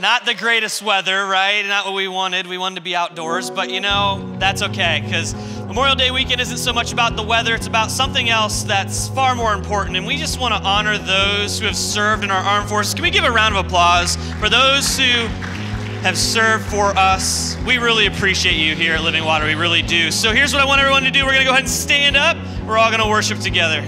Not the greatest weather, right? Not what we wanted. We wanted to be outdoors, but you know, that's okay because Memorial Day weekend isn't so much about the weather, it's about something else that's far more important. And we just want to honor those who have served in our armed forces. Can we give a round of applause for those who have served for us? We really appreciate you here at Living Water. We really do. So here's what I want everyone to do we're going to go ahead and stand up. We're all going to worship together.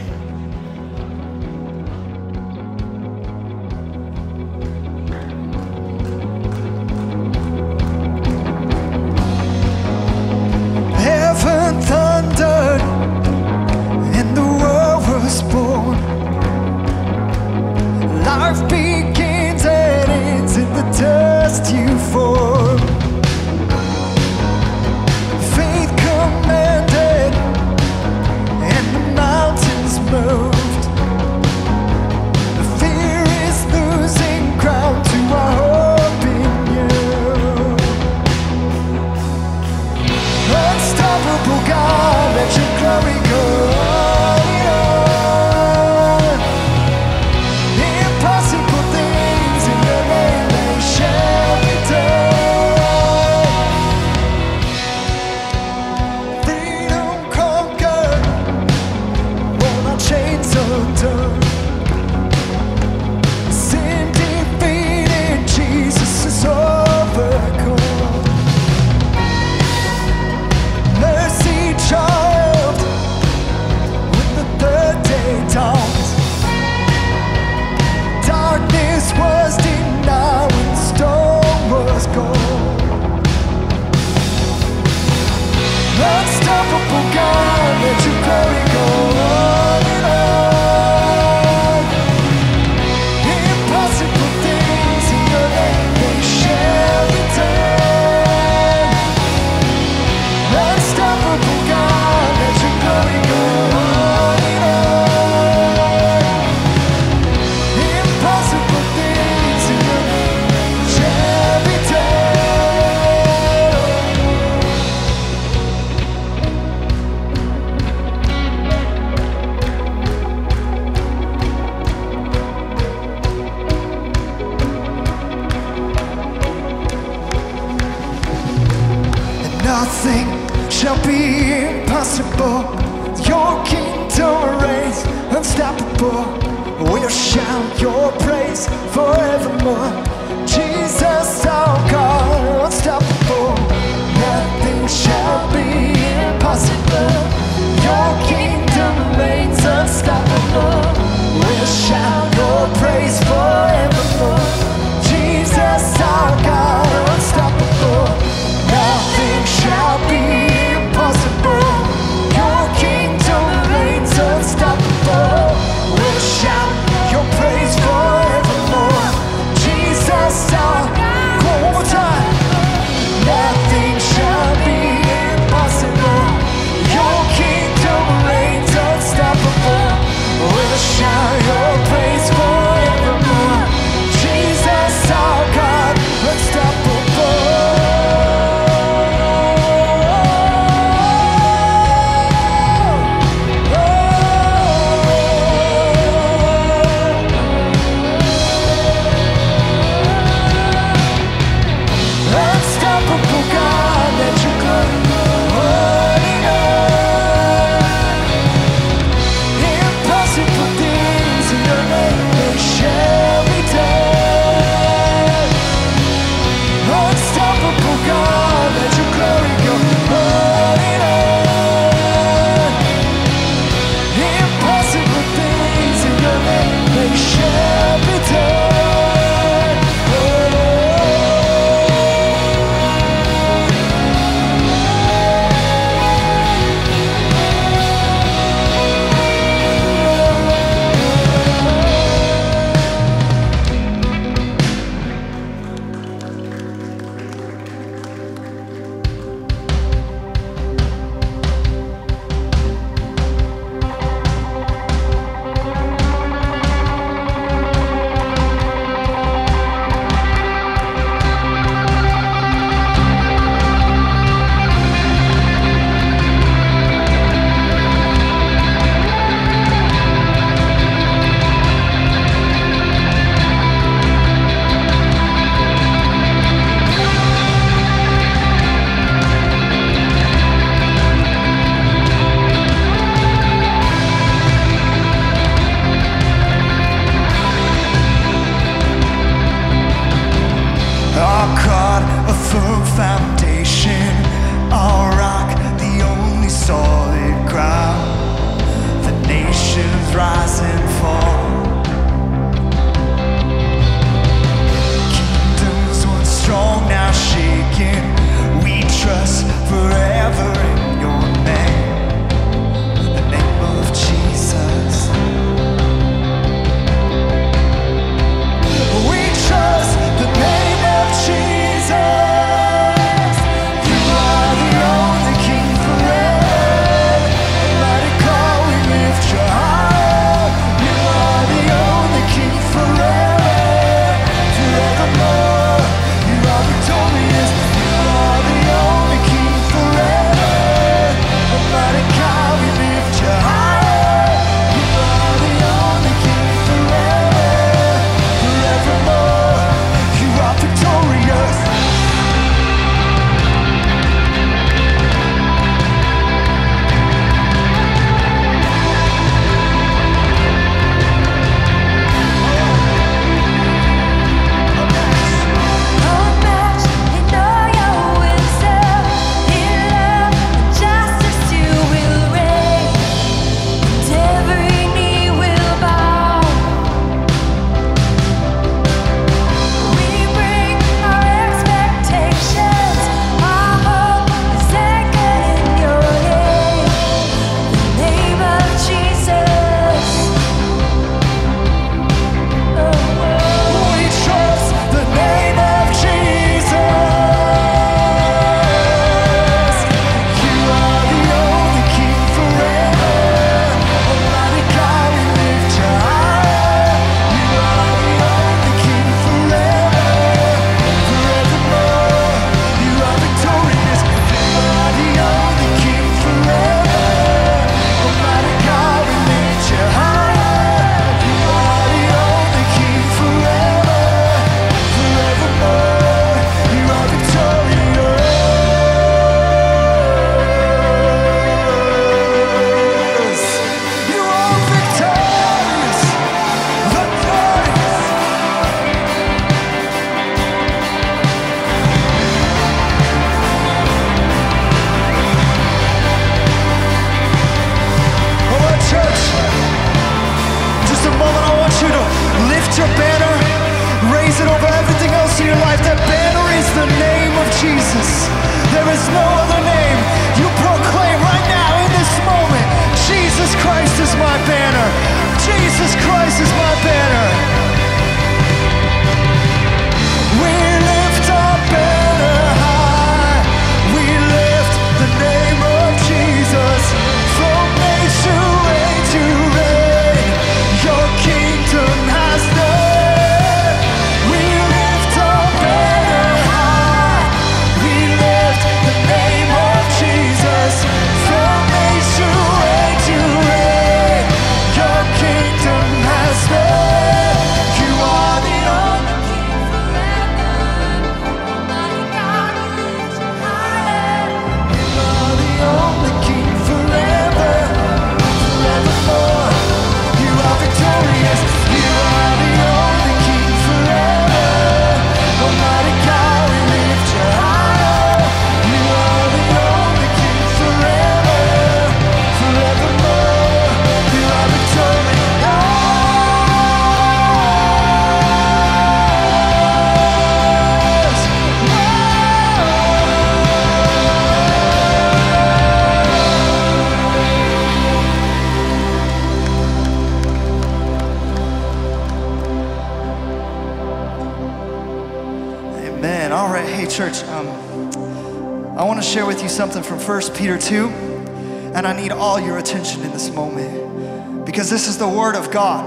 is more church, um, I want to share with you something from 1 Peter 2, and I need all your attention in this moment because this is the Word of God.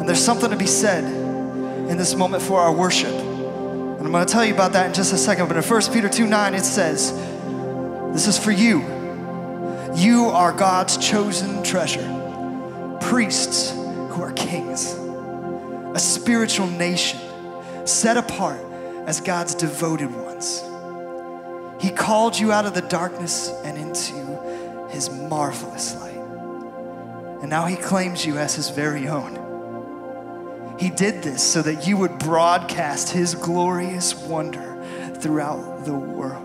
And there's something to be said in this moment for our worship. And I'm going to tell you about that in just a second. But in 1 Peter 2 9, it says, This is for you. You are God's chosen treasure, priests who are kings, a spiritual nation set apart as God's devoted ones. He called you out of the darkness and into his marvelous light. And now he claims you as his very own. He did this so that you would broadcast his glorious wonder throughout the world.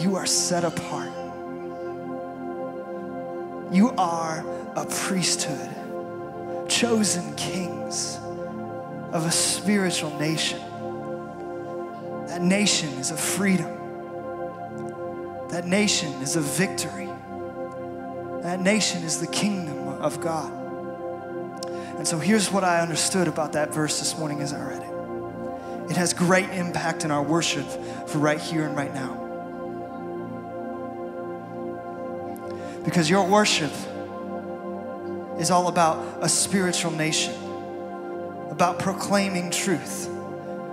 You are set apart. You are a priesthood, chosen kings of a spiritual nation that nation is of freedom. That nation is of victory. That nation is the kingdom of God. And so here's what I understood about that verse this morning as I read it. It has great impact in our worship for right here and right now. Because your worship is all about a spiritual nation, about proclaiming truth.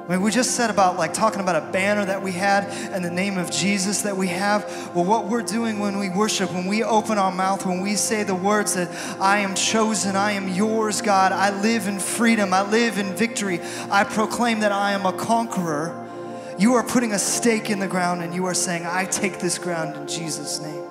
We just said about like talking about a banner that we had and the name of Jesus that we have. Well, what we're doing when we worship, when we open our mouth, when we say the words that I am chosen, I am yours, God, I live in freedom, I live in victory, I proclaim that I am a conqueror. You are putting a stake in the ground and you are saying, I take this ground in Jesus' name.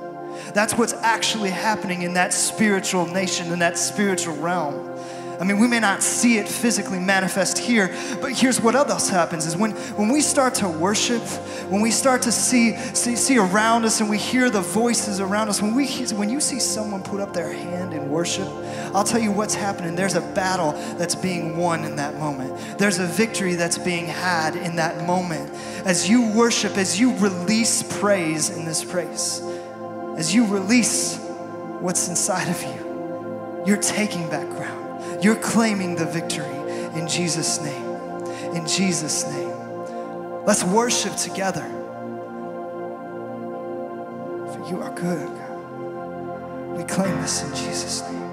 That's what's actually happening in that spiritual nation, in that spiritual realm. I mean, we may not see it physically manifest here, but here's what else happens is when, when we start to worship, when we start to see, see, see around us and we hear the voices around us, when, we, when you see someone put up their hand in worship, I'll tell you what's happening. There's a battle that's being won in that moment. There's a victory that's being had in that moment. As you worship, as you release praise in this praise, as you release what's inside of you, you're taking back ground. You're claiming the victory in Jesus' name. In Jesus' name. Let's worship together. For you are good. God. We claim this in Jesus' name.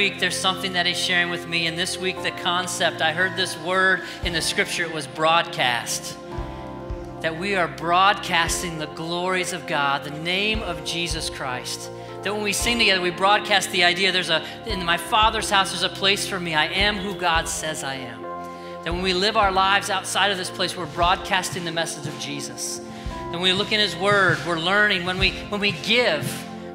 Week there's something that He's sharing with me. And this week, the concept, I heard this word in the scripture, it was broadcast. That we are broadcasting the glories of God, the name of Jesus Christ. That when we sing together, we broadcast the idea there's a, in my Father's house, there's a place for me. I am who God says I am. That when we live our lives outside of this place, we're broadcasting the message of Jesus. And when we look in His Word, we're learning. When we, when we give,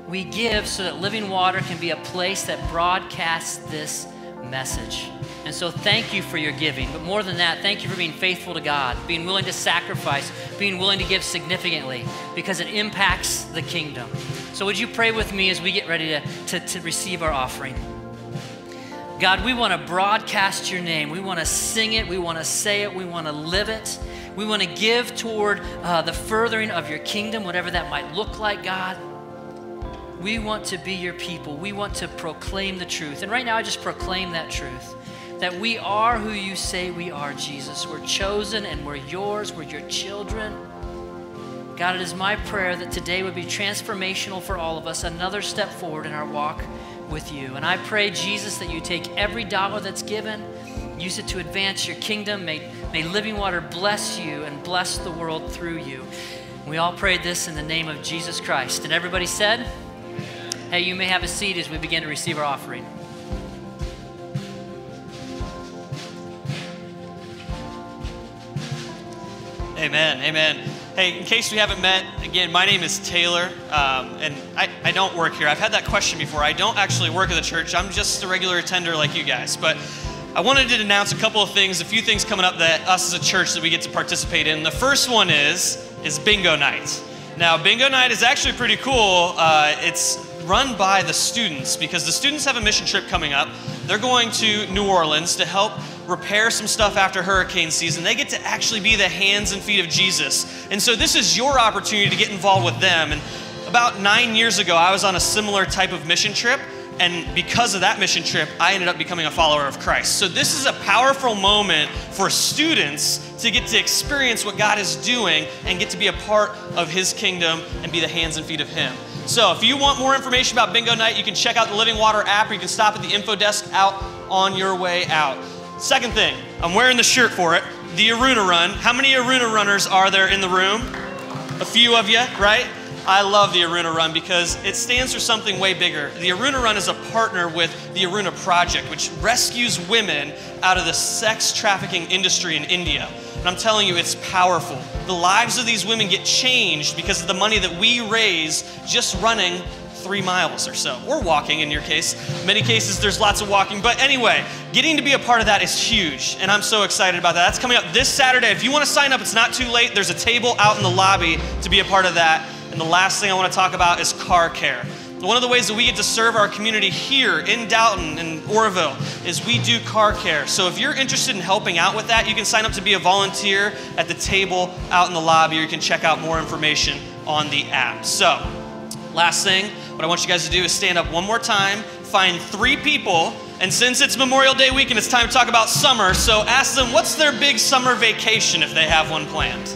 we give so that living water can be a place that broadcasts this message. And so thank you for your giving. But more than that, thank you for being faithful to God, being willing to sacrifice, being willing to give significantly because it impacts the kingdom. So would you pray with me as we get ready to, to, to receive our offering? God, we want to broadcast your name. We want to sing it. We want to say it. We want to live it. We want to give toward uh, the furthering of your kingdom, whatever that might look like, God. We want to be your people. We want to proclaim the truth. And right now, I just proclaim that truth that we are who you say we are, Jesus. We're chosen and we're yours. We're your children. God, it is my prayer that today would be transformational for all of us, another step forward in our walk with you. And I pray, Jesus, that you take every dollar that's given, use it to advance your kingdom. May, may living water bless you and bless the world through you. We all prayed this in the name of Jesus Christ. And everybody said, Hey, you may have a seat as we begin to receive our offering. Amen. Amen. Hey, in case we haven't met, again, my name is Taylor, um, and I, I don't work here. I've had that question before. I don't actually work at the church. I'm just a regular attender like you guys. But I wanted to announce a couple of things, a few things coming up that us as a church that we get to participate in. The first one is is bingo night. Now, bingo night is actually pretty cool. Uh, it's run by the students because the students have a mission trip coming up. They're going to New Orleans to help repair some stuff after hurricane season. They get to actually be the hands and feet of Jesus. And so this is your opportunity to get involved with them. And about nine years ago, I was on a similar type of mission trip. And because of that mission trip, I ended up becoming a follower of Christ. So, this is a powerful moment for students to get to experience what God is doing and get to be a part of His kingdom and be the hands and feet of Him. So, if you want more information about Bingo Night, you can check out the Living Water app or you can stop at the info desk out on your way out. Second thing, I'm wearing the shirt for it the Aruna Run. How many Aruna runners are there in the room? A few of you, right? I love the Aruna Run because it stands for something way bigger. The Aruna Run is a partner with the Aruna Project, which rescues women out of the sex trafficking industry in India. And I'm telling you, it's powerful. The lives of these women get changed because of the money that we raise just running three miles or so, or walking in your case. Many cases, there's lots of walking. But anyway, getting to be a part of that is huge, and I'm so excited about that. That's coming up this Saturday. If you want to sign up, it's not too late. There's a table out in the lobby to be a part of that. And the last thing I want to talk about is car care. One of the ways that we get to serve our community here in Dalton and Orrville is we do car care. So, if you're interested in helping out with that, you can sign up to be a volunteer at the table out in the lobby, or you can check out more information on the app. So, last thing, what I want you guys to do is stand up one more time, find three people, and since it's Memorial Day weekend, it's time to talk about summer. So, ask them what's their big summer vacation if they have one planned.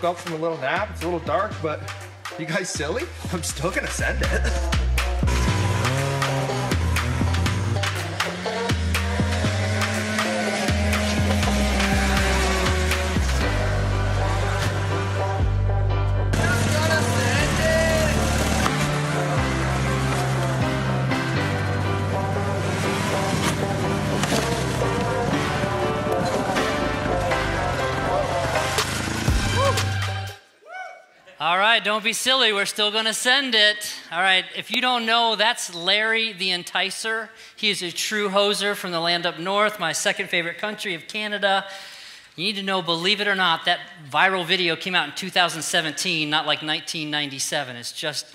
Woke up from a little nap. It's a little dark, but you guys silly? I'm still gonna send it. right, don't be silly. We're still going to send it. All right, if you don't know, that's Larry the Enticer. He is a true hoser from the land up north, my second favorite country of Canada. You need to know, believe it or not, that viral video came out in 2017, not like 1997. It's just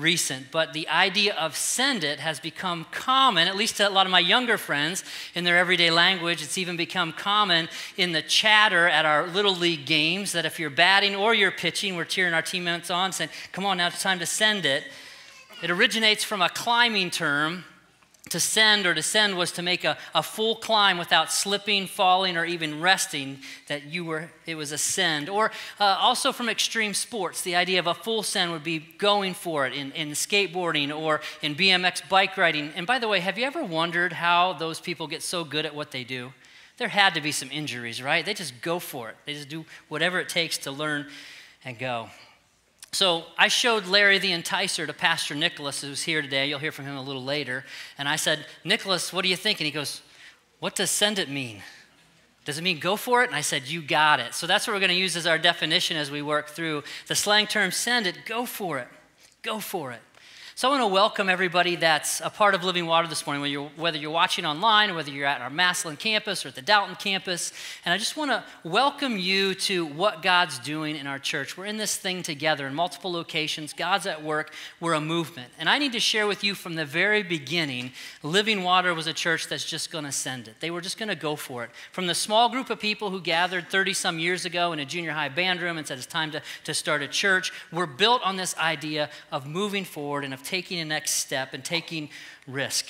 recent. But the idea of send it has become common, at least to a lot of my younger friends in their everyday language. It's even become common in the chatter at our Little League games that if you're batting or you're pitching, we're cheering our teammates on, saying, Come on, now it's time to send it. It originates from a climbing term. To send or descend was to make a, a full climb without slipping, falling, or even resting, that you were, it was a send. Or uh, also from extreme sports, the idea of a full send would be going for it in, in skateboarding or in BMX bike riding. And by the way, have you ever wondered how those people get so good at what they do? There had to be some injuries, right? They just go for it, they just do whatever it takes to learn and go. So I showed Larry the Enticer to Pastor Nicholas, who's here today. You'll hear from him a little later. And I said, Nicholas, what do you think? And he goes, What does send it mean? Does it mean go for it? And I said, You got it. So that's what we're going to use as our definition as we work through the slang term send it. Go for it. Go for it. So I want to welcome everybody that's a part of Living Water this morning, whether you're, whether you're watching online or whether you're at our Massillon campus or at the Dalton campus. And I just want to welcome you to what God's doing in our church. We're in this thing together in multiple locations. God's at work. We're a movement. And I need to share with you from the very beginning, Living Water was a church that's just going to send it. They were just going to go for it. From the small group of people who gathered 30 some years ago in a junior high band room and said it's time to, to start a church, we're built on this idea of moving forward and of taking a next step and taking risk.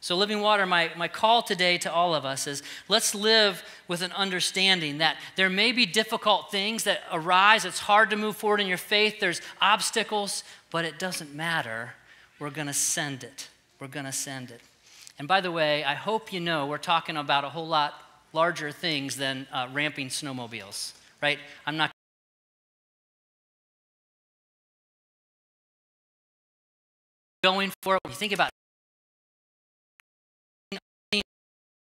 So, Living Water, my, my call today to all of us is let's live with an understanding that there may be difficult things that arise. It's hard to move forward in your faith, there's obstacles, but it doesn't matter. We're going to send it. We're going to send it. And by the way, I hope you know we're talking about a whole lot larger things than uh, ramping snowmobiles, right? I'm not going for it. When you think about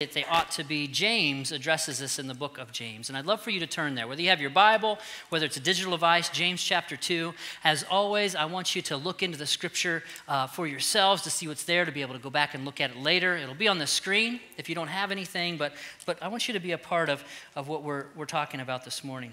it, they ought to be. James addresses this in the book of James. And I'd love for you to turn there. Whether you have your Bible, whether it's a digital device, James chapter 2. As always, I want you to look into the scripture uh, for yourselves to see what's there, to be able to go back and look at it later. It'll be on the screen if you don't have anything, but, but I want you to be a part of, of what we're, we're talking about this morning.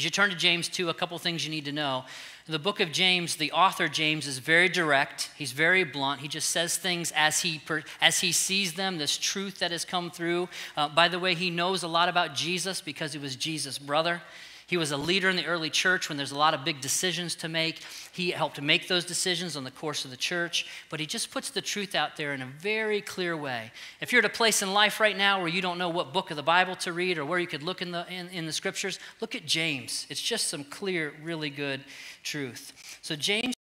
As you turn to James 2, a couple things you need to know. In the book of James, the author James is very direct. He's very blunt. He just says things as he as he sees them. This truth that has come through. Uh, by the way, he knows a lot about Jesus because he was Jesus' brother. He was a leader in the early church when there's a lot of big decisions to make. He helped make those decisions on the course of the church, but he just puts the truth out there in a very clear way. If you're at a place in life right now where you don't know what book of the Bible to read or where you could look in the, in, in the scriptures, look at James. It's just some clear, really good truth. So, James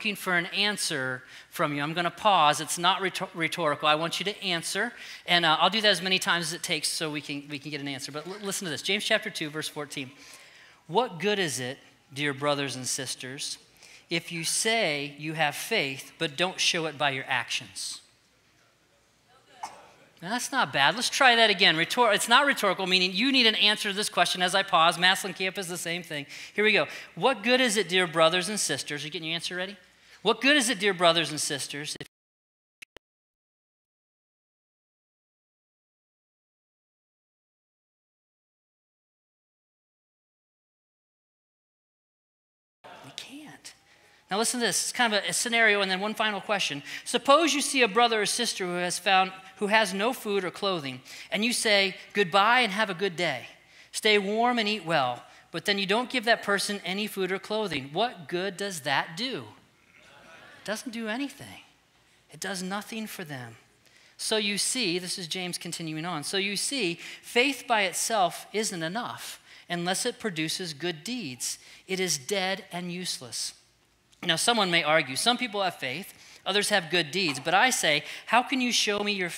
looking for an answer from you. I'm going to pause. It's not rhetor- rhetorical. I want you to answer. And uh, I'll do that as many times as it takes so we can, we can get an answer. But l- listen to this James chapter 2, verse 14. What good is it, dear brothers and sisters, if you say you have faith but don't show it by your actions? Now, that's not bad. Let's try that again. Rhetor- it's not rhetorical, meaning you need an answer to this question as I pause. Massillon Camp is the same thing. Here we go. What good is it, dear brothers and sisters? Are you getting your answer ready? What good is it, dear brothers and sisters, if We can't. Now, listen to this. It's kind of a, a scenario, and then one final question. Suppose you see a brother or sister who has found who has no food or clothing, and you say goodbye and have a good day. Stay warm and eat well, but then you don't give that person any food or clothing. What good does that do? Doesn't do anything. It does nothing for them. So you see, this is James continuing on. So you see, faith by itself isn't enough unless it produces good deeds. It is dead and useless. Now, someone may argue, some people have faith, others have good deeds, but I say, how can you show me your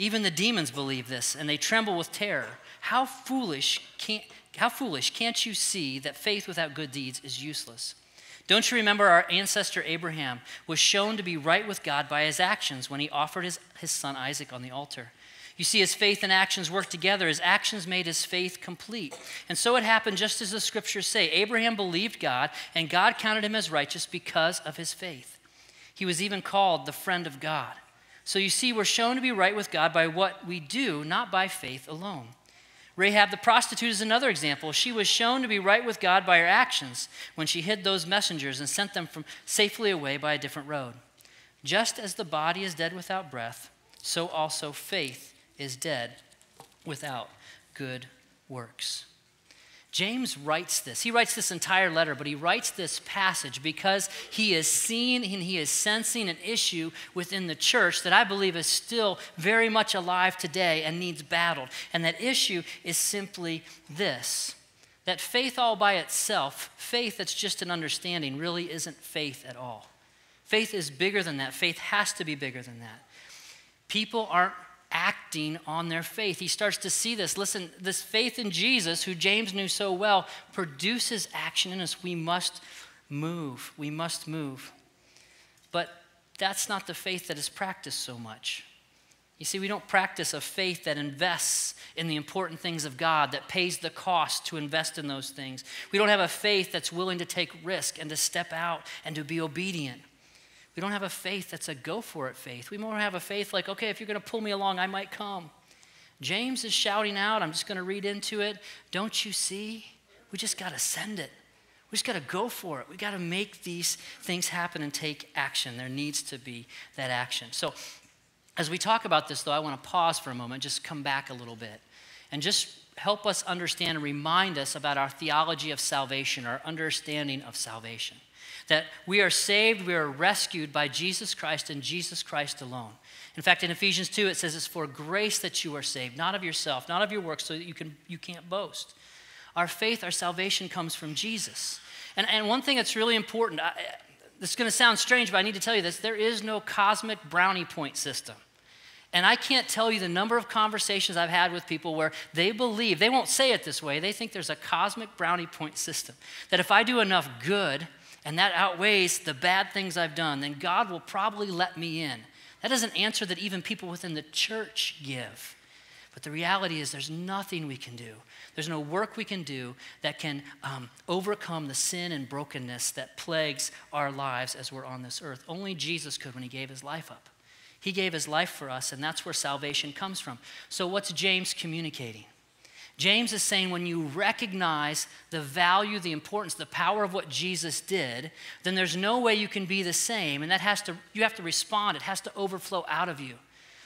Even the demons believe this, and they tremble with terror. How foolish can't, how foolish can't you see that faith without good deeds is useless? Don't you remember our ancestor Abraham was shown to be right with God by his actions when he offered his, his son Isaac on the altar? You see, his faith and actions worked together. His actions made his faith complete. And so it happened just as the scriptures say Abraham believed God, and God counted him as righteous because of his faith. He was even called the friend of God. So you see, we're shown to be right with God by what we do, not by faith alone. Rahab the prostitute is another example. She was shown to be right with God by her actions when she hid those messengers and sent them from safely away by a different road. Just as the body is dead without breath, so also faith is dead without good works. James writes this. He writes this entire letter, but he writes this passage because he is seeing and he is sensing an issue within the church that I believe is still very much alive today and needs battled. And that issue is simply this that faith all by itself, faith that's just an understanding, really isn't faith at all. Faith is bigger than that. Faith has to be bigger than that. People aren't acting on their faith. He starts to see this. Listen, this faith in Jesus, who James knew so well, produces action in us. We must move. We must move. But that's not the faith that is practiced so much. You see, we don't practice a faith that invests in the important things of God, that pays the cost to invest in those things. We don't have a faith that's willing to take risk and to step out and to be obedient. We don't have a faith that's a go for it faith. We more have a faith like, okay, if you're going to pull me along, I might come. James is shouting out, I'm just going to read into it. Don't you see? We just got to send it. We just got to go for it. We got to make these things happen and take action. There needs to be that action. So, as we talk about this, though, I want to pause for a moment, just come back a little bit, and just help us understand and remind us about our theology of salvation, our understanding of salvation. That we are saved, we are rescued by Jesus Christ and Jesus Christ alone. In fact, in Ephesians 2, it says it's for grace that you are saved, not of yourself, not of your works, so that you, can, you can't boast. Our faith, our salvation comes from Jesus. And, and one thing that's really important, I, this is going to sound strange, but I need to tell you this there is no cosmic brownie point system. And I can't tell you the number of conversations I've had with people where they believe, they won't say it this way, they think there's a cosmic brownie point system. That if I do enough good and that outweighs the bad things I've done, then God will probably let me in. That is an answer that even people within the church give. But the reality is, there's nothing we can do. There's no work we can do that can um, overcome the sin and brokenness that plagues our lives as we're on this earth. Only Jesus could when he gave his life up. He gave his life for us, and that's where salvation comes from. So, what's James communicating? James is saying when you recognize the value, the importance, the power of what Jesus did, then there's no way you can be the same. And that has to, you have to respond, it has to overflow out of you.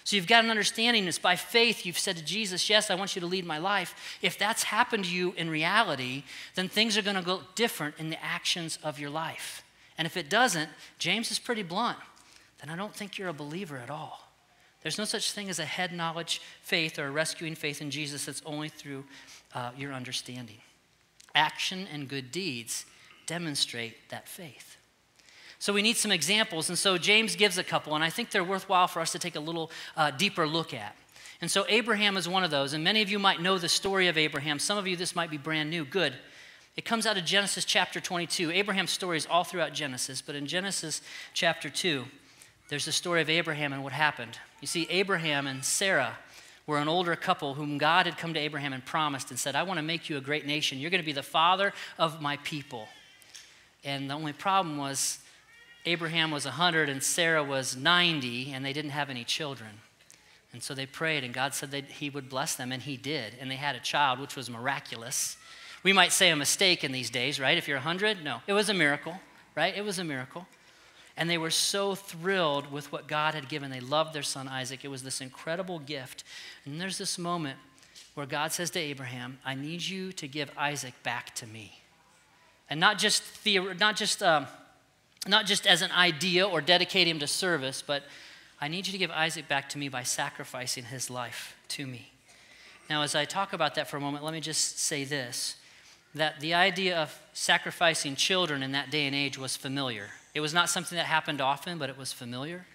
So you've got an understanding it's by faith you've said to Jesus, Yes, I want you to lead my life. If that's happened to you in reality, then things are going to go different in the actions of your life. And if it doesn't, James is pretty blunt, then I don't think you're a believer at all. There's no such thing as a head knowledge faith or a rescuing faith in Jesus that's only through uh, your understanding. Action and good deeds demonstrate that faith. So we need some examples, and so James gives a couple, and I think they're worthwhile for us to take a little uh, deeper look at. And so Abraham is one of those, and many of you might know the story of Abraham. Some of you, this might be brand new. Good. It comes out of Genesis chapter 22. Abraham's story is all throughout Genesis, but in Genesis chapter 2, there's the story of Abraham and what happened. You see, Abraham and Sarah were an older couple whom God had come to Abraham and promised and said, I want to make you a great nation. You're going to be the father of my people. And the only problem was Abraham was 100 and Sarah was 90, and they didn't have any children. And so they prayed, and God said that He would bless them, and He did. And they had a child, which was miraculous. We might say a mistake in these days, right? If you're 100, no. It was a miracle, right? It was a miracle. And they were so thrilled with what God had given. They loved their son Isaac. It was this incredible gift. And there's this moment where God says to Abraham, I need you to give Isaac back to me. And not just, theor- not just, um, not just as an idea or dedicate him to service, but I need you to give Isaac back to me by sacrificing his life to me. Now, as I talk about that for a moment, let me just say this that the idea of sacrificing children in that day and age was familiar. It was not something that happened often, but it was familiar.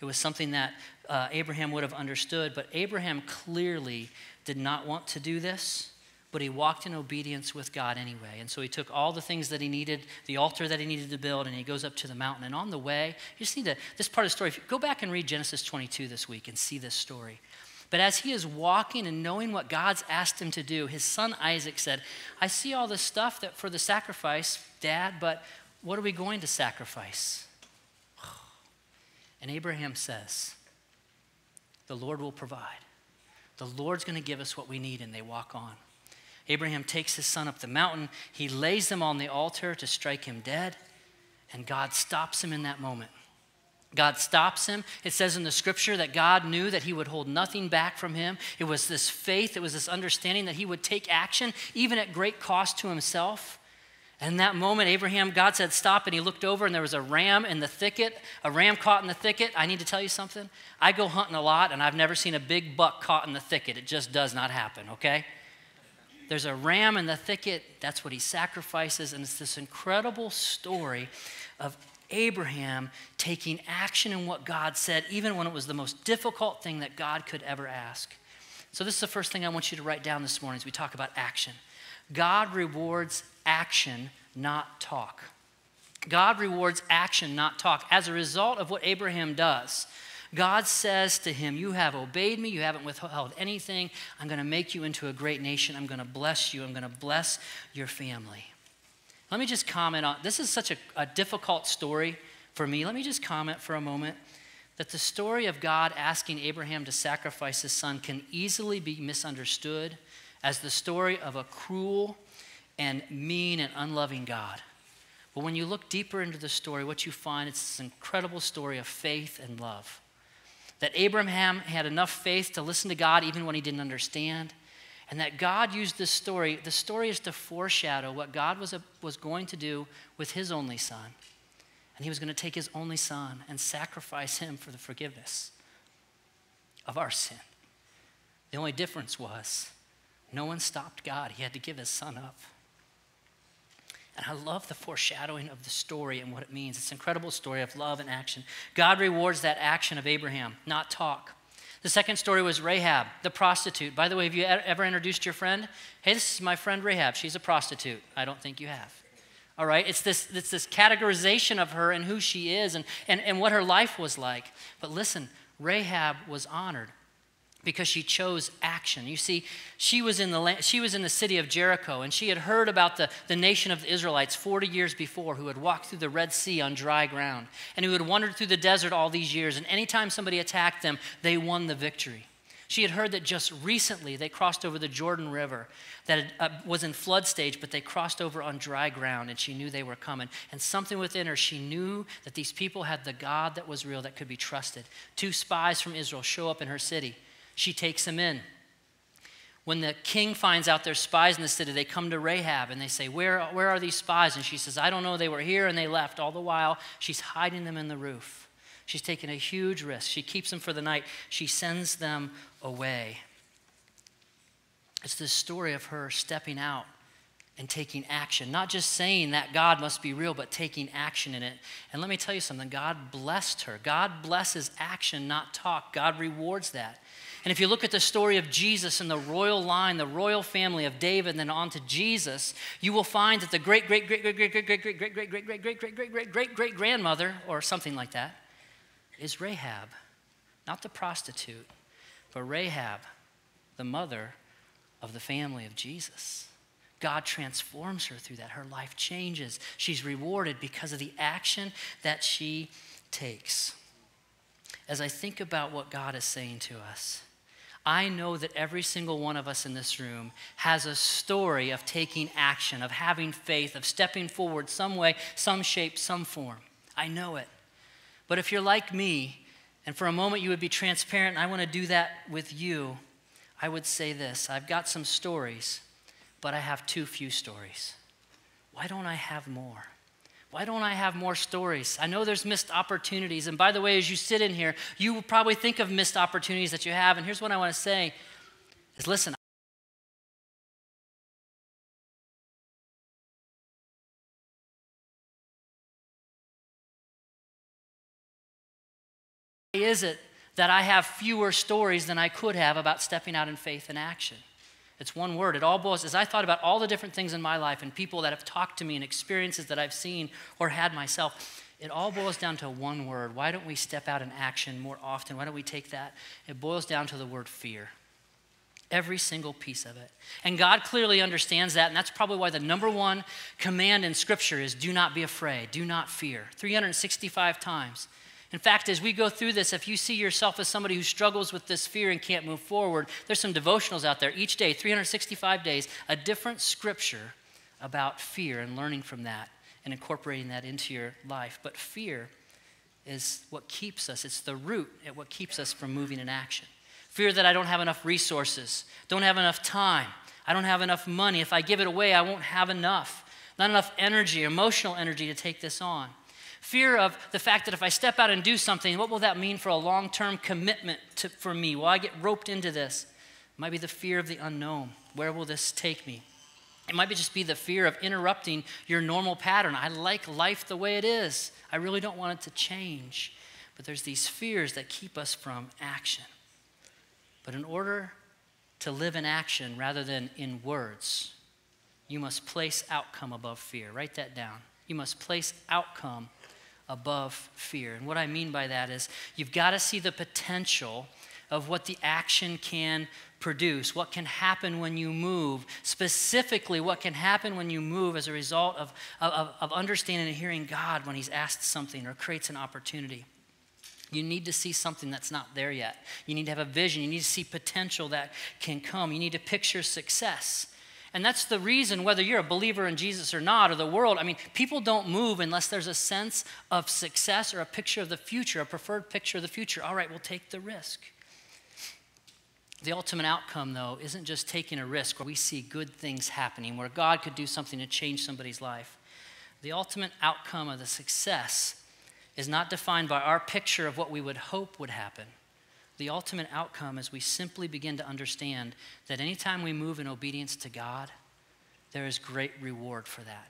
It was something that uh, Abraham would have understood, but Abraham clearly did not want to do this, but he walked in obedience with God anyway. And so he took all the things that he needed, the altar that he needed to build, and he goes up to the mountain. And on the way, you just need to, this part of the story, go back and read Genesis 22 this week and see this story. But as he is walking and knowing what God's asked him to do, his son Isaac said, I see all this stuff that for the sacrifice, Dad, but what are we going to sacrifice? And Abraham says, The Lord will provide. The Lord's going to give us what we need, and they walk on. Abraham takes his son up the mountain. He lays them on the altar to strike him dead, and God stops him in that moment. God stops him. It says in the scripture that God knew that he would hold nothing back from him. It was this faith, it was this understanding that he would take action, even at great cost to himself. And in that moment, Abraham, God said, Stop, and he looked over, and there was a ram in the thicket, a ram caught in the thicket. I need to tell you something. I go hunting a lot, and I've never seen a big buck caught in the thicket. It just does not happen, okay? There's a ram in the thicket. That's what he sacrifices. And it's this incredible story of Abraham taking action in what God said, even when it was the most difficult thing that God could ever ask. So, this is the first thing I want you to write down this morning as we talk about action. God rewards action, not talk. God rewards action, not talk. As a result of what Abraham does, God says to him, You have obeyed me. You haven't withheld anything. I'm going to make you into a great nation. I'm going to bless you. I'm going to bless your family. Let me just comment on this is such a, a difficult story for me. Let me just comment for a moment that the story of God asking Abraham to sacrifice his son can easily be misunderstood as the story of a cruel and mean and unloving God. But when you look deeper into the story, what you find is this incredible story of faith and love. That Abraham had enough faith to listen to God even when he didn't understand, and that God used this story. The story is to foreshadow what God was, a, was going to do with his only son. And he was going to take his only son and sacrifice him for the forgiveness of our sin. The only difference was no one stopped God, he had to give his son up. And I love the foreshadowing of the story and what it means. It's an incredible story of love and action. God rewards that action of Abraham, not talk. The second story was Rahab, the prostitute. By the way, have you ever introduced your friend? Hey, this is my friend Rahab. She's a prostitute. I don't think you have. All right? It's this, it's this categorization of her and who she is and, and, and what her life was like. But listen, Rahab was honored because she chose action. You see, she was in the, la- she was in the city of Jericho and she had heard about the, the nation of the Israelites 40 years before who had walked through the Red Sea on dry ground and who had wandered through the desert all these years. And anytime somebody attacked them, they won the victory. She had heard that just recently they crossed over the Jordan River, that uh, was in flood stage, but they crossed over on dry ground, and she knew they were coming. And something within her, she knew that these people had the God that was real, that could be trusted. Two spies from Israel show up in her city. She takes them in. When the king finds out there's spies in the city, they come to Rahab and they say, where, where are these spies? And she says, I don't know. They were here and they left. All the while, she's hiding them in the roof. She's taking a huge risk. She keeps them for the night, she sends them away. It's this story of her stepping out and taking action. Not just saying that God must be real, but taking action in it. And let me tell you something God blessed her. God blesses action, not talk. God rewards that. And if you look at the story of Jesus and the royal line, the royal family of David, and then on to Jesus, you will find that the great, great, great, great, great, great, great, great, great, great, great, great, great, great, great, great, great, great grandmother, or something like that, is Rahab. Not the prostitute, but Rahab, the mother of the family of Jesus. God transforms her through that. Her life changes. She's rewarded because of the action that she takes. As I think about what God is saying to us, I know that every single one of us in this room has a story of taking action, of having faith, of stepping forward some way, some shape, some form. I know it. But if you're like me, and for a moment you would be transparent, and I want to do that with you, I would say this I've got some stories, but I have too few stories. Why don't I have more? Why don't I have more stories? I know there's missed opportunities. And by the way, as you sit in here, you will probably think of missed opportunities that you have. And here's what I want to say is listen, why is it that I have fewer stories than I could have about stepping out in faith and action? It's one word. It all boils, as I thought about all the different things in my life and people that have talked to me and experiences that I've seen or had myself, it all boils down to one word. Why don't we step out in action more often? Why don't we take that? It boils down to the word fear. Every single piece of it. And God clearly understands that, and that's probably why the number one command in Scripture is do not be afraid, do not fear. 365 times. In fact, as we go through this, if you see yourself as somebody who struggles with this fear and can't move forward, there's some devotionals out there each day, 365 days, a different scripture about fear and learning from that and incorporating that into your life. But fear is what keeps us, it's the root at what keeps us from moving in action. Fear that I don't have enough resources, don't have enough time, I don't have enough money. If I give it away, I won't have enough. Not enough energy, emotional energy to take this on. Fear of the fact that if I step out and do something, what will that mean for a long term commitment to, for me? Will I get roped into this? It might be the fear of the unknown. Where will this take me? It might be just be the fear of interrupting your normal pattern. I like life the way it is. I really don't want it to change. But there's these fears that keep us from action. But in order to live in action rather than in words, you must place outcome above fear. Write that down. You must place outcome above fear. And what I mean by that is you've got to see the potential of what the action can produce, what can happen when you move, specifically, what can happen when you move as a result of, of, of understanding and hearing God when He's asked something or creates an opportunity. You need to see something that's not there yet. You need to have a vision. You need to see potential that can come. You need to picture success. And that's the reason, whether you're a believer in Jesus or not, or the world, I mean, people don't move unless there's a sense of success or a picture of the future, a preferred picture of the future. All right, we'll take the risk. The ultimate outcome, though, isn't just taking a risk where we see good things happening, where God could do something to change somebody's life. The ultimate outcome of the success is not defined by our picture of what we would hope would happen. The ultimate outcome is we simply begin to understand that anytime we move in obedience to God, there is great reward for that.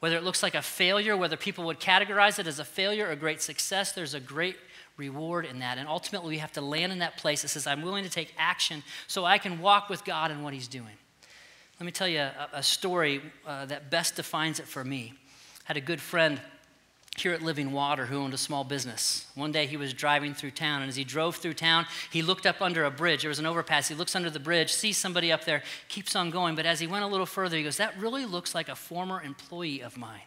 Whether it looks like a failure, whether people would categorize it as a failure or great success, there's a great reward in that. And ultimately, we have to land in that place that says, I'm willing to take action so I can walk with God in what He's doing. Let me tell you a, a story uh, that best defines it for me. I had a good friend here at Living Water who owned a small business. One day he was driving through town, and as he drove through town, he looked up under a bridge. There was an overpass. He looks under the bridge, sees somebody up there, keeps on going. But as he went a little further, he goes, That really looks like a former employee of mine.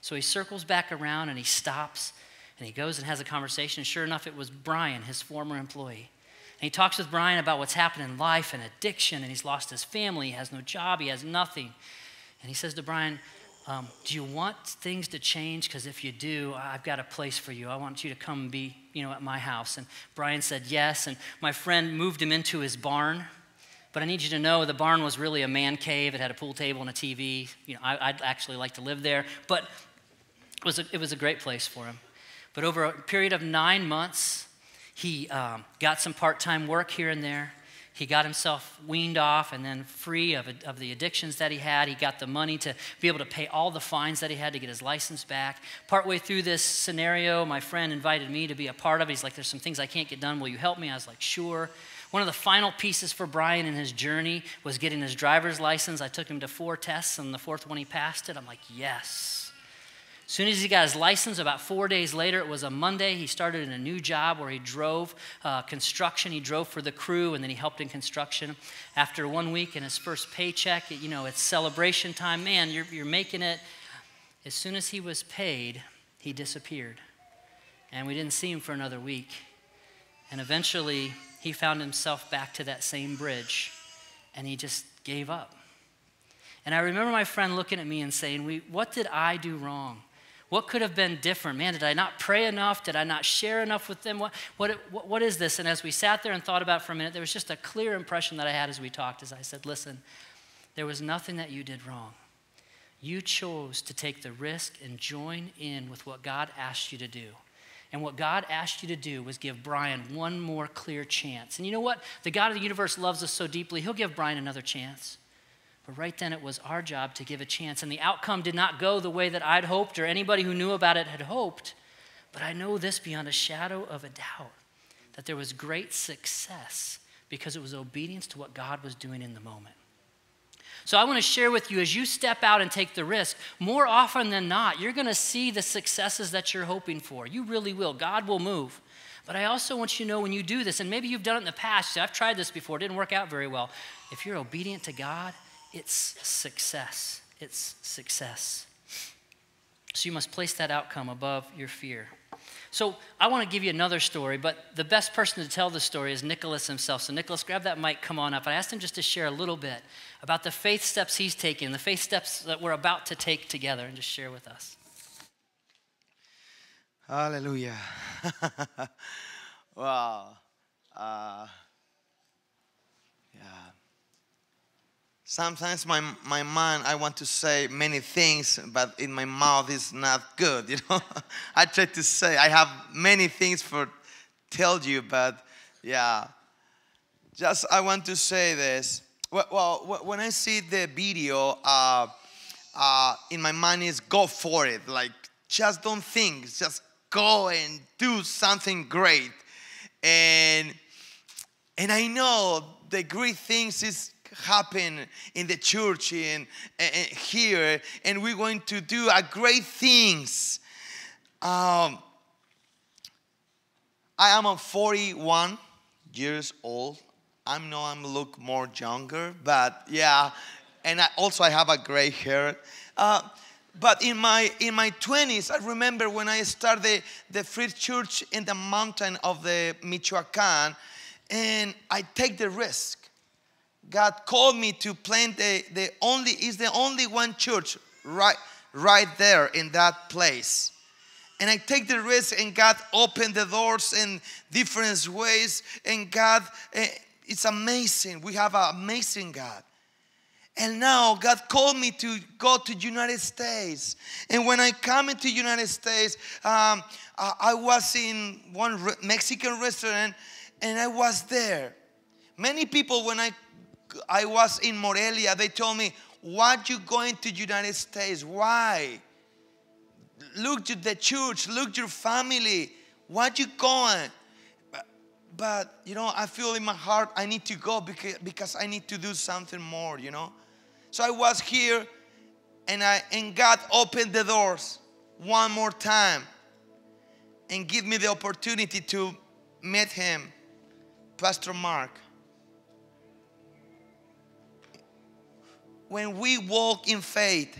So he circles back around and he stops and he goes and has a conversation. Sure enough, it was Brian, his former employee. And he talks with Brian about what's happened in life and addiction, and he's lost his family, he has no job, he has nothing. And he says to Brian, um, do you want things to change? Because if you do, I've got a place for you. I want you to come be, you know, at my house. And Brian said yes. And my friend moved him into his barn. But I need you to know the barn was really a man cave. It had a pool table and a TV. You know, I, would actually like to live there. But it was, a, it was a great place for him. But over a period of nine months, he um, got some part time work here and there. He got himself weaned off and then free of, of the addictions that he had. He got the money to be able to pay all the fines that he had to get his license back. Partway through this scenario, my friend invited me to be a part of it. He's like, There's some things I can't get done. Will you help me? I was like, Sure. One of the final pieces for Brian in his journey was getting his driver's license. I took him to four tests, and the fourth one he passed it. I'm like, Yes. As soon as he got his license, about four days later, it was a Monday, he started in a new job where he drove uh, construction. He drove for the crew and then he helped in construction. After one week and his first paycheck, you know, it's celebration time. Man, you're, you're making it. As soon as he was paid, he disappeared. And we didn't see him for another week. And eventually, he found himself back to that same bridge and he just gave up. And I remember my friend looking at me and saying, we, What did I do wrong? What could have been different? Man, did I not pray enough? Did I not share enough with them? What, what, what, what is this? And as we sat there and thought about for a minute, there was just a clear impression that I had as we talked, as I said, Listen, there was nothing that you did wrong. You chose to take the risk and join in with what God asked you to do. And what God asked you to do was give Brian one more clear chance. And you know what? The God of the universe loves us so deeply, he'll give Brian another chance. But right then, it was our job to give a chance. And the outcome did not go the way that I'd hoped or anybody who knew about it had hoped. But I know this beyond a shadow of a doubt that there was great success because it was obedience to what God was doing in the moment. So I want to share with you as you step out and take the risk, more often than not, you're going to see the successes that you're hoping for. You really will. God will move. But I also want you to know when you do this, and maybe you've done it in the past, I've tried this before, it didn't work out very well. If you're obedient to God, it's success. It's success. So you must place that outcome above your fear. So I want to give you another story, but the best person to tell the story is Nicholas himself. So Nicholas, grab that mic, come on up. I asked him just to share a little bit about the faith steps he's taking, the faith steps that we're about to take together, and just share with us. Hallelujah. wow. Uh, yeah. Sometimes my, my mind, I want to say many things, but in my mouth is not good, you know. I try to say, I have many things for tell you, but yeah. Just I want to say this. Well, when I see the video, uh, uh, in my mind is go for it. Like, just don't think, just go and do something great. And and I know the great things is happen in the church and, and here, and we're going to do a great things. Um, I am a 41 years old. I know I'm look more younger, but yeah, and I, also I have a gray hair. Uh, but in my in my 20s, I remember when I started the, the free church in the mountain of the Michoacan, and I take the risk. God called me to plant the, the only is the only one church right right there in that place. And I take the risk, and God opened the doors in different ways. And God, eh, it's amazing. We have an amazing God. And now God called me to go to United States. And when I come into United States, um, I, was in one Mexican restaurant, and I was there. Many people, when I I was in Morelia, they told me, "Why you going to United States? Why? Look to the church. Look to your family. Why you going?" But, but you know, I feel in my heart I need to go because because I need to do something more. You know, so I was here, and I and God opened the doors one more time, and give me the opportunity to meet him, Pastor Mark. When we walk in faith,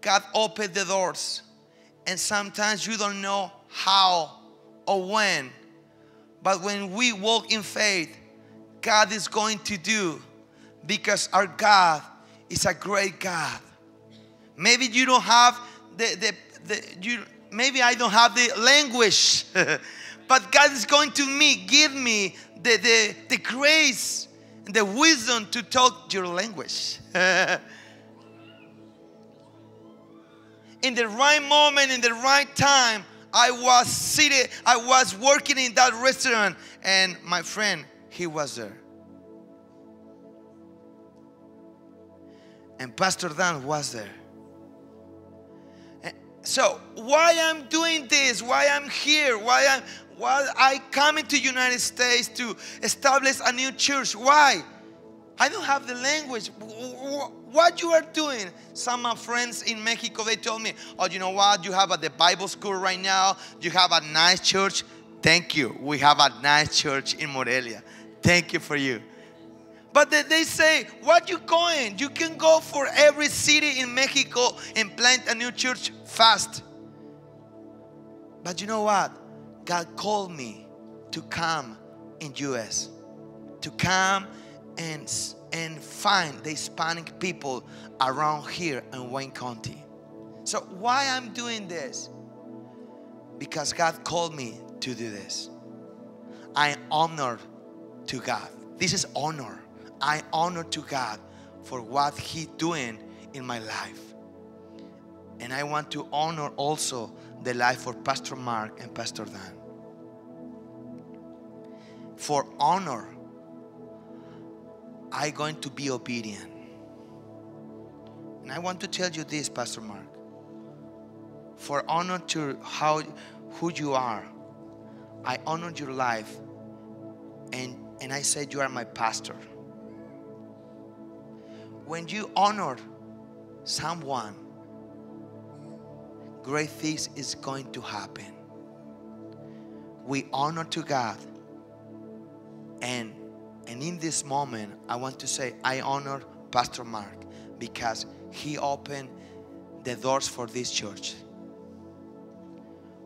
God opened the doors. And sometimes you don't know how or when. But when we walk in faith, God is going to do because our God is a great God. Maybe you don't have the, the, the you maybe I don't have the language, but God is going to me give me the, the, the grace the wisdom to talk your language. in the right moment, in the right time, I was seated, I was working in that restaurant, and my friend, he was there. And Pastor Dan was there. Eh, so why I'm doing this, why I'm here, why I'm why I come into United States to establish a new church. Why? I don't have the language. What you are doing? Some of my friends in Mexico they told me, "Oh, you know what? You have a, the Bible school right now. You have a nice church. Thank you. We have a nice church in Morelia. Thank you for you." But they, they say, "What you going? You can go for every city in Mexico and plant a new church fast." But you know what? God called me to come in US, to come and, and find the Hispanic people around here in Wayne County. So why I'm doing this? Because God called me to do this. I honor to God. This is honor. I honor to God for what He doing in my life. And I want to honor also the life of Pastor Mark and Pastor Dan. For honor, i going to be obedient. And I want to tell you this, Pastor Mark. For honor to how who you are, I honored your life and, and I said you are my pastor. When you honor someone, great things is going to happen. We honor to God. And and in this moment, I want to say I honor Pastor Mark because he opened the doors for this church.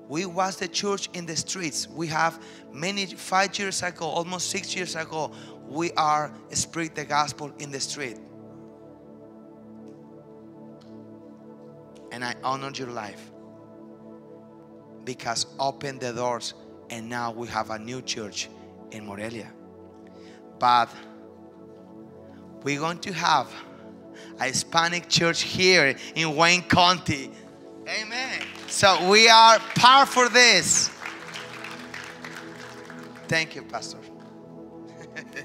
We was the church in the streets. We have many five years ago, almost six years ago, we are spread the gospel in the street. And I honor your life because open the doors and now we have a new church in Morelia. But we're going to have a Hispanic church here in Wayne County. Amen. So we are part for this. Thank you, Pastor.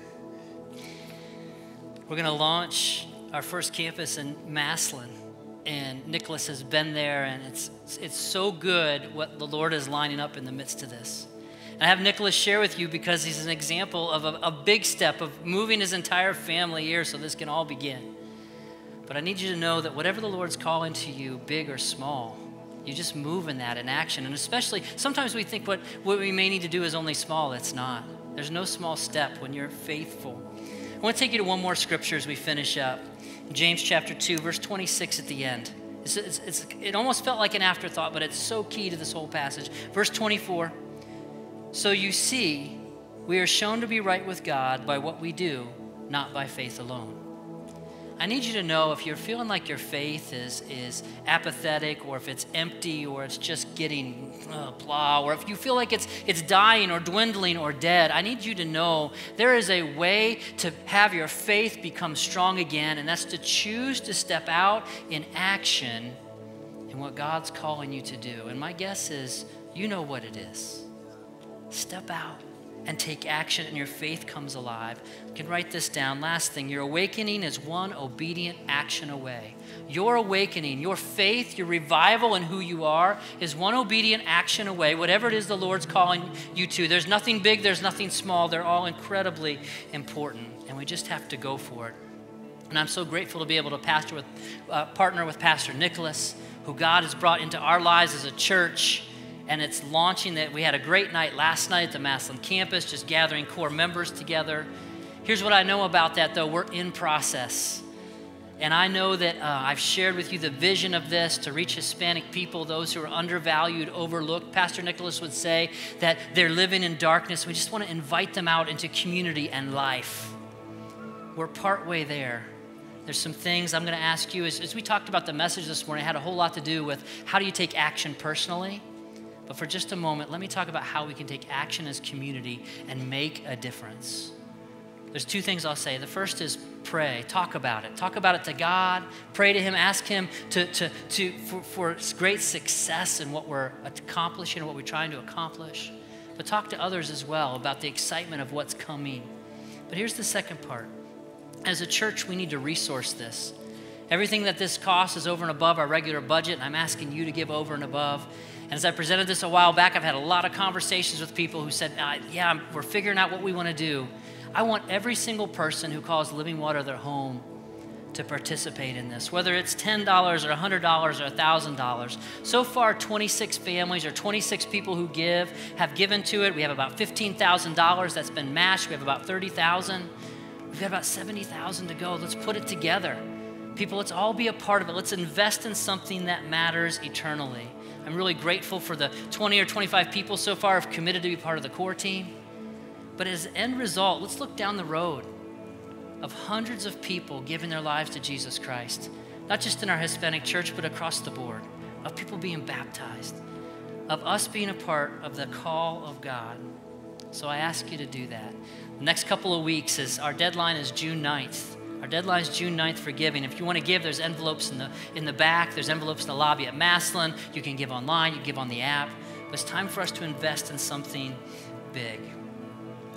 We're going to launch our first campus in Massillon. And Nicholas has been there, and it's, it's so good what the Lord is lining up in the midst of this. And I have Nicholas share with you because he's an example of a, a big step of moving his entire family here so this can all begin. But I need you to know that whatever the Lord's calling to you, big or small, you just move in that in action. And especially, sometimes we think what, what we may need to do is only small. It's not. There's no small step when you're faithful. I want to take you to one more scripture as we finish up. James chapter 2, verse 26 at the end. It's, it's, it's, it almost felt like an afterthought, but it's so key to this whole passage. Verse 24 So you see, we are shown to be right with God by what we do, not by faith alone. I need you to know if you're feeling like your faith is, is apathetic or if it's empty or it's just getting uh, blah or if you feel like it's, it's dying or dwindling or dead, I need you to know there is a way to have your faith become strong again, and that's to choose to step out in action in what God's calling you to do. And my guess is you know what it is. Step out and take action, and your faith comes alive. You can write this down. Last thing your awakening is one obedient action away. Your awakening, your faith, your revival in who you are is one obedient action away, whatever it is the Lord's calling you to. There's nothing big, there's nothing small. They're all incredibly important, and we just have to go for it. And I'm so grateful to be able to pastor with, uh, partner with Pastor Nicholas, who God has brought into our lives as a church and it's launching that. We had a great night last night at the Massillon campus just gathering core members together. Here's what i know about that though. We're in process. And i know that uh, i've shared with you the vision of this to reach hispanic people those who are undervalued overlooked. Pastor nicholas would say that they're living in darkness. We just want to invite them out into community and life. We're partway there. There's some things I'm going to ask you. As, as we talked about the message this morning, it had a whole lot to do with how do you take action personally? But for just a moment, let me talk about how we can take action as community and make a difference. There's two things I'll say. The first is pray. Talk about it. Talk about it to God. Pray to Him. Ask Him to, to, to, for, for great success in what we're accomplishing, what we're trying to accomplish. But talk to others as well about the excitement of what's coming. But here's the second part. As a church, we need to resource this. Everything that this costs is over and above our regular budget, and I'm asking you to give over and above. And as I presented this a while back, I've had a lot of conversations with people who said, uh, Yeah, we're figuring out what we want to do. I want every single person who calls living water their home to participate in this, whether it's $10 or $100 or $1,000. So far, 26 families or 26 people who give have given to it. We have about $15,000 that's been matched. We have about 30,000. We've got about 70,000 to go. Let's put it together. People, let's all be a part of it. Let's invest in something that matters eternally. I'm really grateful for the 20 or 25 people so far who've committed to be part of the core team. But as end result, let's look down the road of hundreds of people giving their lives to Jesus Christ, not just in our Hispanic church, but across the board, of people being baptized, of us being a part of the call of God. So I ask you to do that. The next couple of weeks is our deadline is June 9th. Our deadline is June 9th for giving. If you want to give, there's envelopes in the in the back, there's envelopes in the lobby at Massillon. You can give online, you can give on the app. But it's time for us to invest in something big.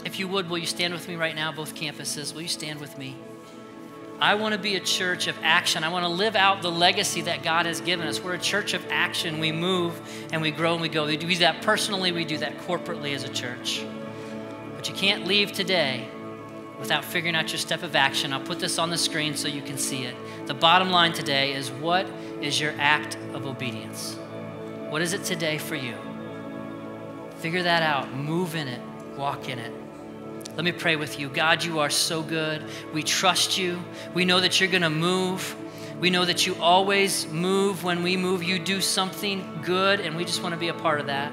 If you would, will you stand with me right now, both campuses? Will you stand with me? I want to be a church of action. I want to live out the legacy that God has given us. We're a church of action. We move and we grow and we go. We do that personally, we do that corporately as a church. But you can't leave today without figuring out your step of action. I'll put this on the screen so you can see it. The bottom line today is what is your act of obedience? What is it today for you? Figure that out. Move in it. Walk in it. Let me pray with you. God, you are so good. We trust you. We know that you're going to move. We know that you always move. When we move, you do something good, and we just want to be a part of that.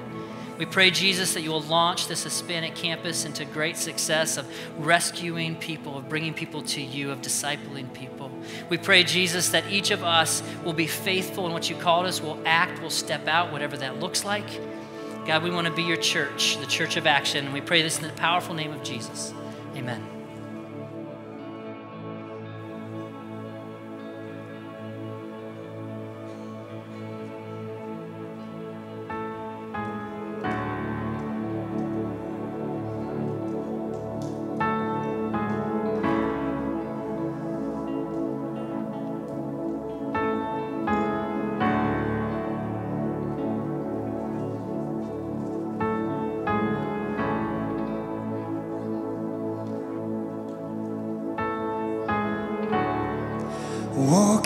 We pray, Jesus, that you will launch this Hispanic campus into great success of rescuing people, of bringing people to you, of discipling people. We pray, Jesus, that each of us will be faithful in what you called us, will act, will step out, whatever that looks like. God, we want to be your church, the church of action, and we pray this in the powerful name of Jesus. Amen.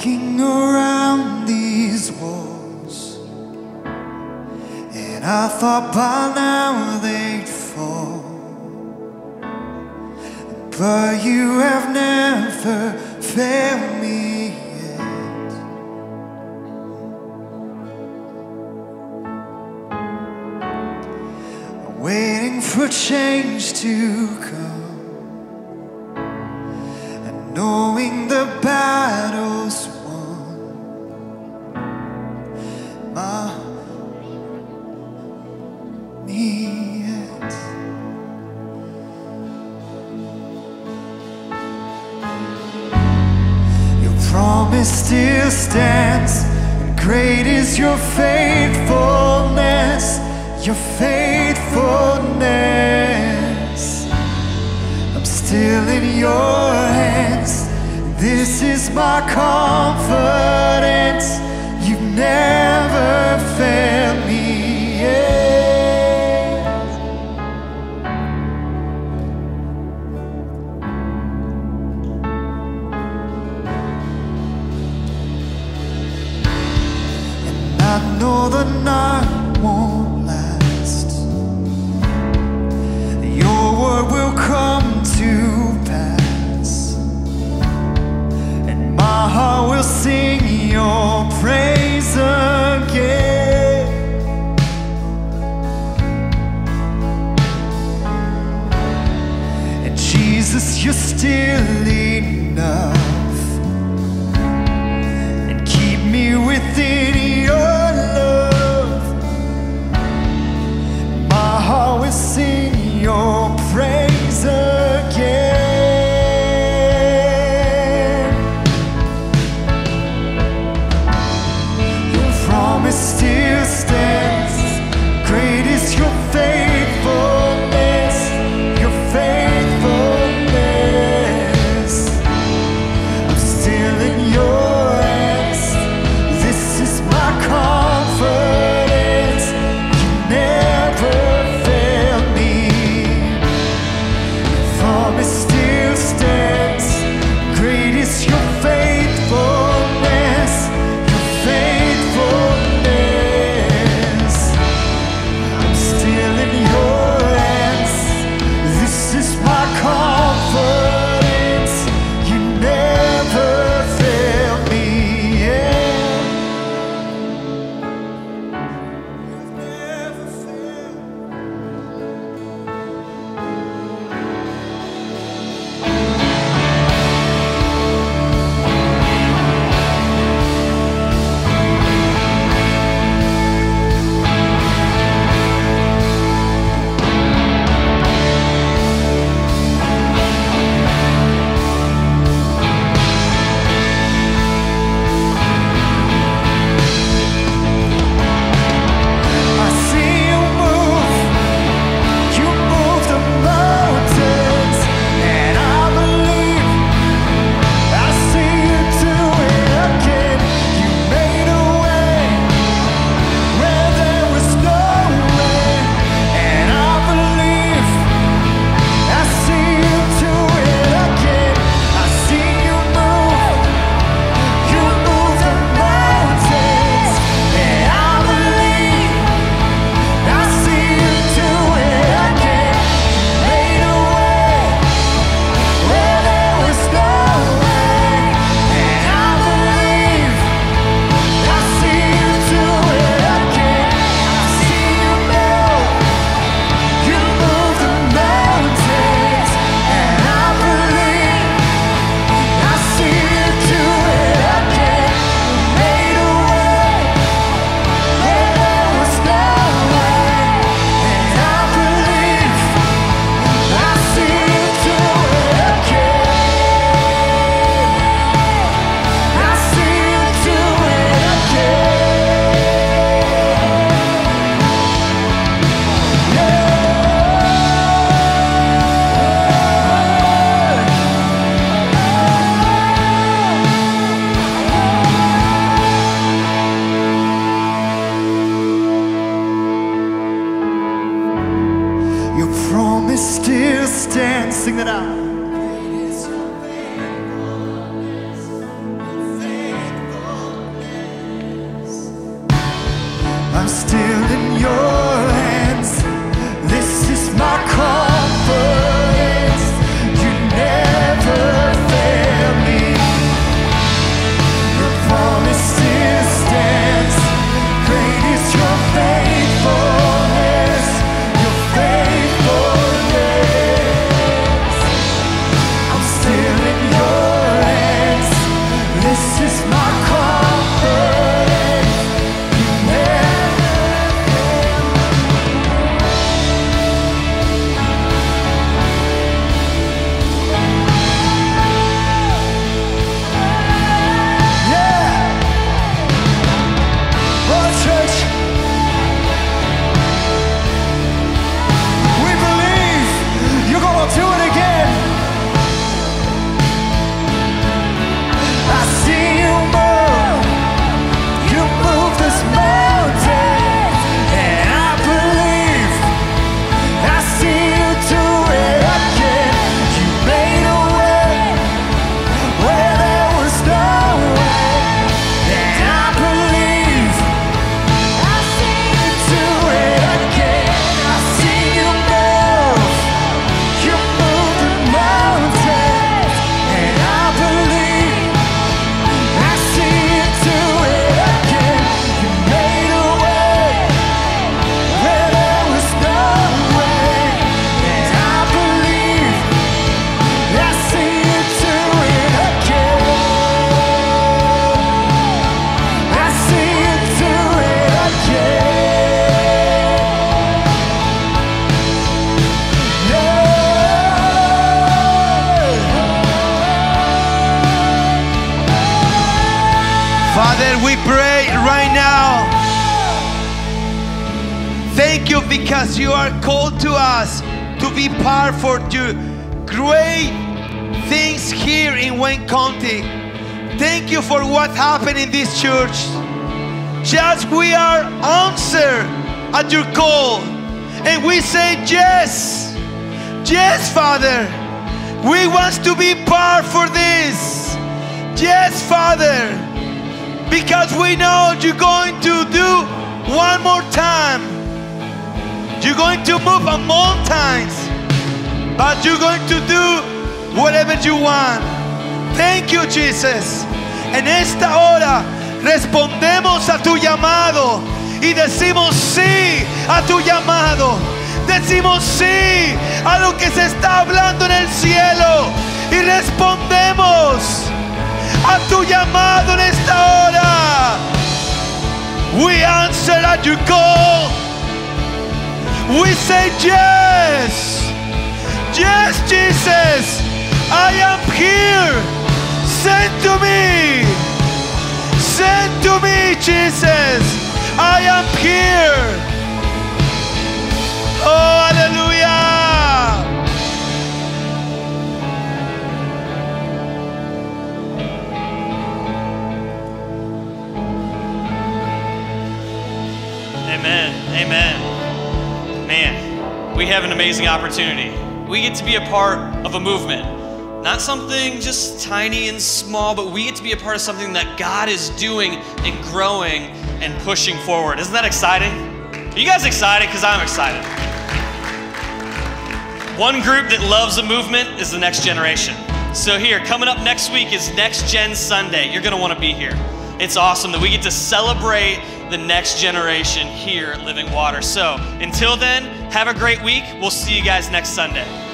Walking around these walls. And I thought by now they'd fall. But you have never failed at your call. And we say yes. Yes, Father. We want to be part for this. Yes, Father because we know you're going to do one more time. You're going to move on mountains, but you're going to do whatever you want. Thank you, Jesus. En esta hora respondemos a tu llamado y decimos sí a tu llamado. Decimos sí a lo que se está hablando en el cielo y respondemos a tu llamado en esta hora. We answer at your call. We say yes. Yes, Jesus. I am here. Send to me. Send to me, Jesus. I am here. Oh, hallelujah. Amen. Amen. Man, we have an amazing opportunity. We get to be a part of a movement. Not something just tiny and small, but we get to be a part of something that God is doing and growing and pushing forward. Isn't that exciting? Are you guys excited? Because I'm excited. One group that loves a movement is the next generation. So, here, coming up next week is Next Gen Sunday. You're going to want to be here. It's awesome that we get to celebrate the next generation here at Living Water. So, until then, have a great week. We'll see you guys next Sunday.